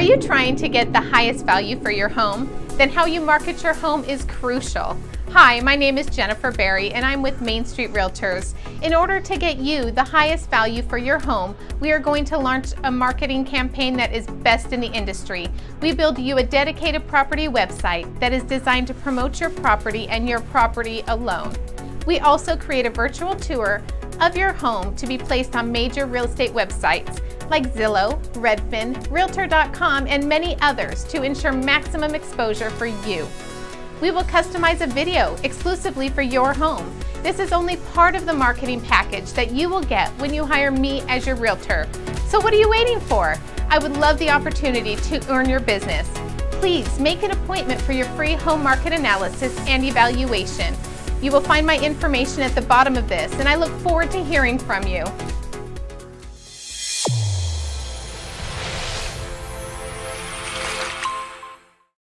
you trying to get the highest value for your home? Then how you market your home is crucial. Hi, my name is Jennifer Berry and I'm with Main Street Realtors. In order to get you the highest value for your home, we are going to launch a marketing campaign that is best in the industry. We build you a dedicated property website that is designed to promote your property and your property alone. We also create a virtual tour of your home to be placed on major real estate websites like Zillow, Redfin, Realtor.com, and many others to ensure maximum exposure for you. We will customize a video exclusively for your home. This is only part of the marketing package that you will get when you hire me as your realtor. So what are you waiting for? I would love the opportunity to earn your business. Please make an appointment for your free home market analysis and evaluation. You will find my information at the bottom of this, and I look forward to hearing from you.